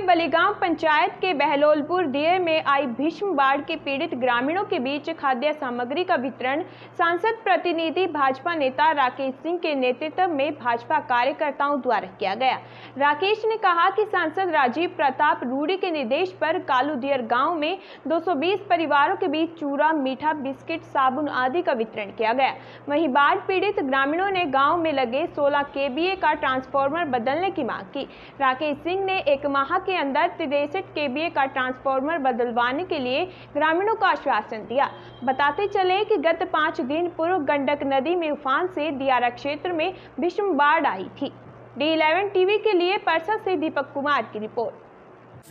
बलिगांव पंचायत के बहलोलपुर दिए में आई भीष्म बाढ़ के पीड़ित ग्रामीणों के बीच खाद्य सामग्री का वितरण, सांसद प्रतिनिधि भाजपा नेता राकेश सिंह के नेतृत्व में भाजपा कार्यकर्ताओं द्वारा किया गया। राकेश ने कहा कि सांसद राजीव प्रताप रूडी के निर्देश पर कालूदियर गाँव में 220 परिवारों के बीच चूरा, मीठा, बिस्किट, साबुन आदि का वितरण किया गया। वहीं बाढ़ पीड़ित ग्रामीणों ने गाँव में लगे सोलह केबीए का ट्रांसफॉर्मर बदलने की मांग की। राकेश सिंह ने एक माह के अंदर तिरसठ केबीए का ट्रांसफार्मर बदलवाने के लिए ग्रामीणों को आश्वासन दिया। बताते चले कि गत पाँच दिन पूर्व गंडक नदी में उफान से दियारा क्षेत्र में भीषण बाढ़ आई थी। डी इलेवन टीवी के लिए परसा से दीपक कुमार की रिपोर्ट।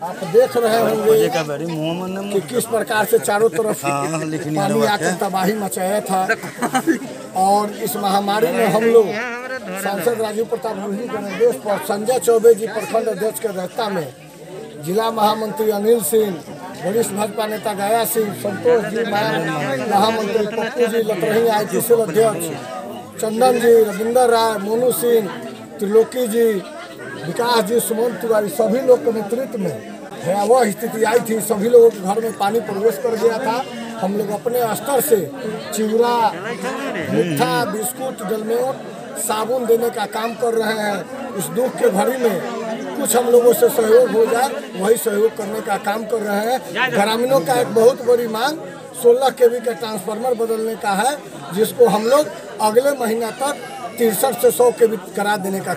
आप देख रहे होंगे का किस प्रकार से चारों तरफ़ हाँ, पानी आकर तबाही मचाया था। और इस महामारी में हम लोग सांसद राजीव प्रताप रूढ़ी के निर्देश पर संजय चौबे जी प्रखंड अध्यक्ष के रहता में जिला महामंत्री अनिल सिंह वरिष्ठ भाजपा नेता गया सिंह संतोष जी माया महामंत्री पप्पू जी लतरही आई जी सेल अध्यक्ष चंदन जी रविंदर राय मोनू सिंह त्रिलोकी जी विकास जी, सुमन तिवारी सभी लोग के नेतृत्व में भयावह स्थिति आई थी, सभी लोगों के घर में पानी प्रवेश कर गया था। हम लोग अपने स्तर से चिवड़ा, मिठा, बिस्कुट जलमेट साबुन देने का काम कर रहे हैं। इस दुख के घड़ी में कुछ हम लोगों से सहयोग हो जाए, वही सहयोग करने का काम कर रहे हैं। ग्रामीणों का एक बहुत बड़ी मांग 16 केवी का ट्रांसफार्मर बदलने का है, जिसको हम लोग अगले महीना तक तिरसठ से सौ केवी करा देने का